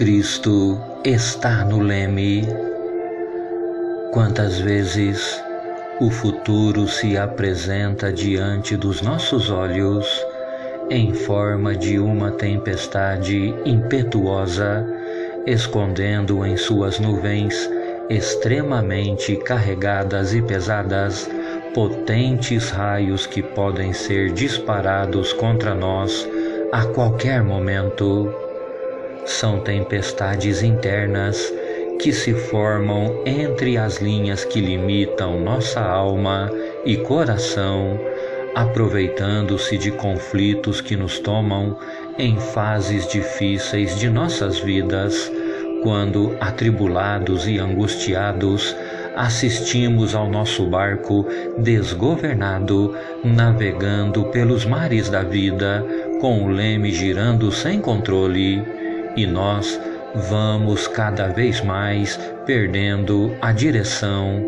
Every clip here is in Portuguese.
Cristo está no leme. Quantas vezes o futuro se apresenta diante dos nossos olhos em forma de uma tempestade impetuosa, escondendo em suas nuvens extremamente carregadas e pesadas potentes raios que podem ser disparados contra nós a qualquer momento. São tempestades internas que se formam entre as linhas que limitam nossa alma e coração, aproveitando-se de conflitos que nos tomam em fases difíceis de nossas vidas, quando, atribulados e angustiados, assistimos ao nosso barco desgovernado navegando pelos mares da vida, com o leme girando sem controle, e nós vamos cada vez mais perdendo a direção,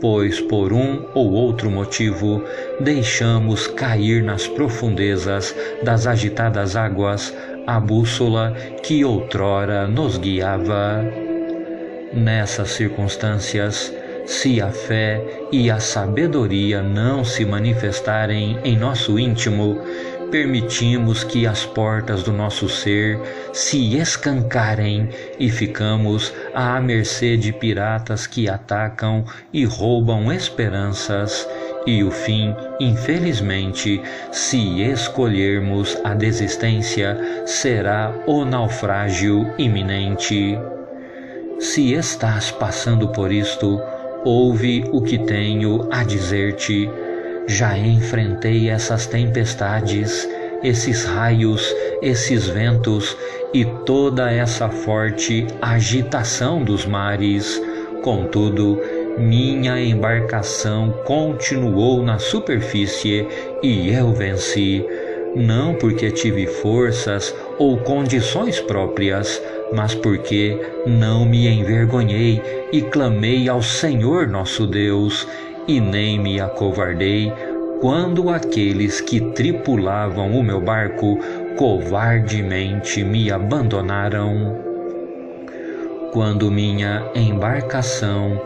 pois por um ou outro motivo deixamos cair nas profundezas das agitadas águas a bússola que outrora nos guiava. Nessas circunstâncias, se a fé e a sabedoria não se manifestarem em nosso íntimo, permitimos que as portas do nosso ser se escancarem e ficamos à mercê de piratas que atacam e roubam esperanças. E o fim, infelizmente, se escolhermos a desistência, será o naufrágio iminente. Se estás passando por isto, ouve o que tenho a dizer-te já enfrentei essas tempestades, esses raios, esses ventos e toda essa forte agitação dos mares. Contudo, minha embarcação continuou na superfície e eu venci, não porque tive forças ou condições próprias, mas porque não me envergonhei e clamei ao Senhor nosso Deus e nem me acovardei quando aqueles que tripulavam o meu barco covardemente me abandonaram. Quando minha embarcação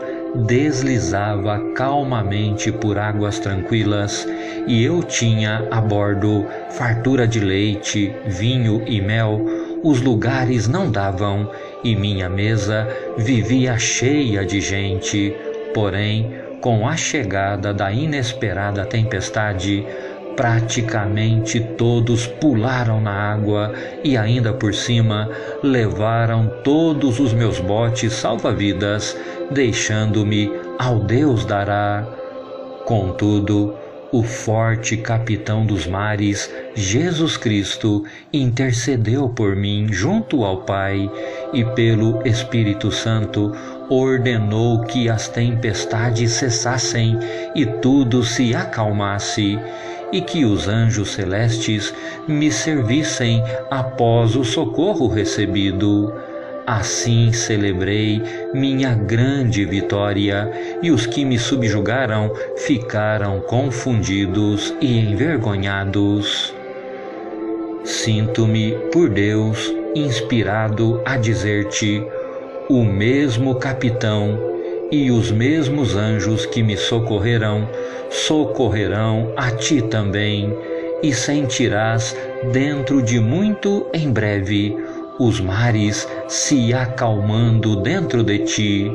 deslizava calmamente por águas tranquilas e eu tinha a bordo fartura de leite, vinho e mel, os lugares não davam e minha mesa vivia cheia de gente. Porém, com a chegada da inesperada tempestade, praticamente todos pularam na água e, ainda por cima, levaram todos os meus botes salva-vidas, deixando-me ao Deus dará. Contudo, o forte capitão dos mares, Jesus Cristo, intercedeu por mim junto ao Pai e pelo Espírito Santo ordenou que as tempestades cessassem e tudo se acalmasse, e que os anjos celestes me servissem após o socorro recebido. Assim celebrei minha grande vitória, e os que me subjugaram ficaram confundidos e envergonhados. Sinto-me, por Deus, inspirado a dizer-te: o mesmo capitão e os mesmos anjos que me socorrerão, socorrerão a ti também, e sentirás dentro de muito em breve os mares se acalmando dentro de ti,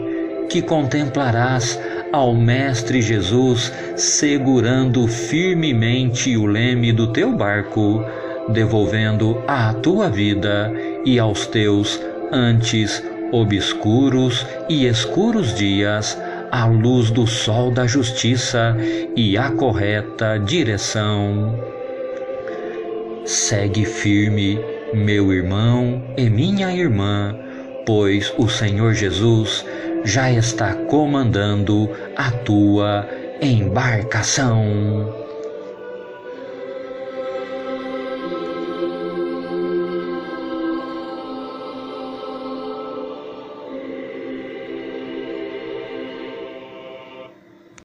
que contemplarás ao Mestre Jesus segurando firmemente o leme do teu barco, devolvendo à tua vida e aos teus antes obscuros e escuros dias, a luz do sol da justiça e a correta direção. Segue firme, meu irmão e minha irmã, pois o Senhor Jesus já está comandando a tua embarcação.